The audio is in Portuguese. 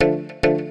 Música